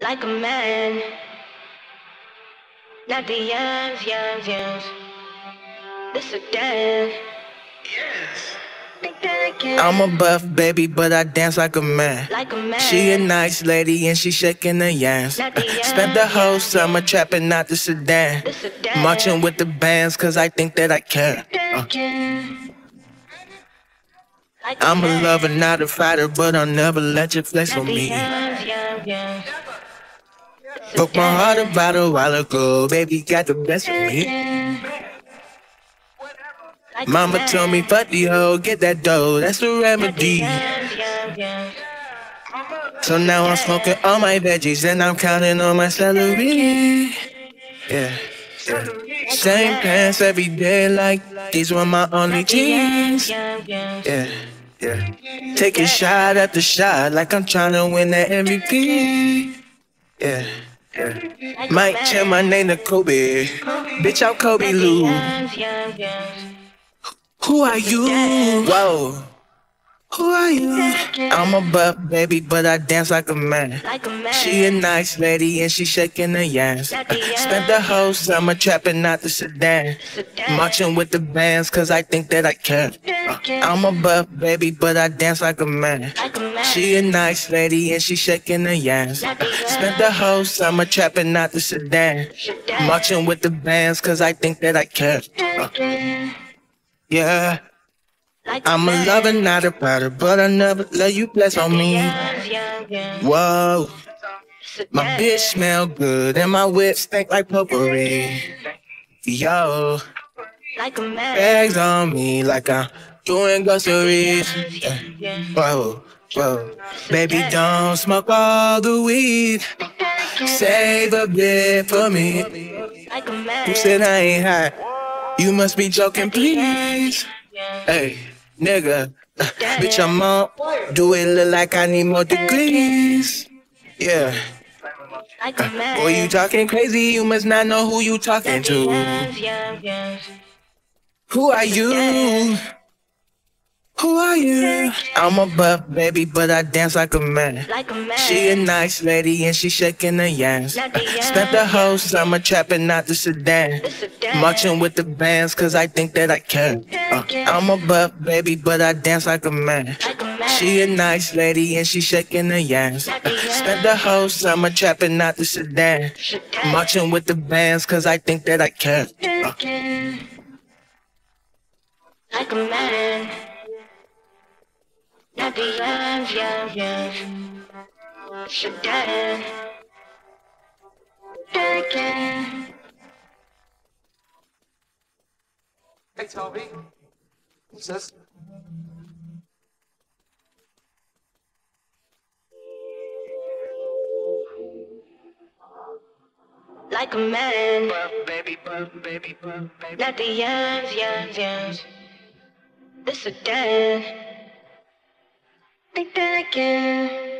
like a man. Not the yams, yams, yams. This sedan. Think that I can. I'm a buff baby, but I dance like a man. like a man. She a nice lady and she shaking her yams. Not the yams, Spent the whole yams. summer trapping out the sedan. The sedan. Marching with the bands, cause I think that I can. I Uh, can. Like I'm a man. lover, not a fighter, but I'll never let you flex Not on the me. Broke my heart about a while ago, baby got the best of me. Mama told me, fuck the hoe, get that dough, that's the remedy. So now I'm smoking all my veggies and I'm counting on my celery. Yeah. yeah. Same pants every day, like these were my only jeans. Yeah, yeah. Taking shot after shot, like I'm trying to win that MVP. Yeah, yeah. Like Might man. my name to Kobe. Bitch, I'm Kobe Lou. Who are you? Whoa. Who are you? I'm a buff baby, but I dance like a man. Like a man. She a nice lady and she shaking her yams. Spent the whole summer trapping out the sedan. Sedan. Marching with the bands, cause I think that I can. I'm a buff baby, but I dance like a man. A. She a nice lady and she shaking her yams. Spent the whole summer trapping out the sedan. Marching with the bands, cause I think that I can. Yeah, a I'm a lover, not a fighter, but I never let you bless on me. Whoa. My bitch smell good and my whip stink like potpourri. Yo, Like a man. bags on me like I'm doing groceries. Yams, yams, yams. Whoa, whoa. Baby, don't smoke all the weed. Save a bit for me. Like a man. Who said I ain't hot? You must be joking, please. Hey, nigga. uh, Bitch, I'm on. Do it look like I need more degrees. Yeah. Man. Boy, you talking crazy, you must not know who you talking to. Who are you? Who are you? I'm a buff baby, but I dance like a man. Like a man. She a nice lady and she shaking her yams. Spent the whole summer trapping out the sedan. The sedan. Marching with the bands, cause I think that I can. Uh, I'm a buff baby, but I dance like a man. Like a man. She a nice lady and she shaking her yams. Spent the whole summer trapping out the sedan. Sedan. Marching with the bands, cause I think that I can. Uh, Like a man. The yams, yams, yams. Sedan. Again. Hey, Tobi. Who's this? Like a man. buff baby, buff baby, buff baby. Not the yams, yams, yams. The sedan. Think I can.